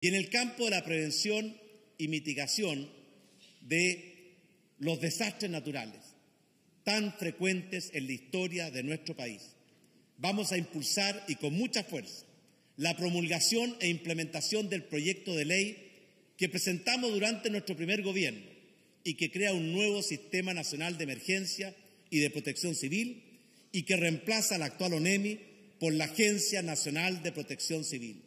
Y en el campo de la prevención y mitigación de los desastres naturales, tan frecuentes en la historia de nuestro país, vamos a impulsar y con mucha fuerza la promulgación e implementación del proyecto de ley que presentamos durante nuestro primer gobierno y que crea un nuevo Sistema Nacional de Emergencia y de Protección Civil y que reemplaza al actual ONEMI por la Agencia Nacional de Protección Civil.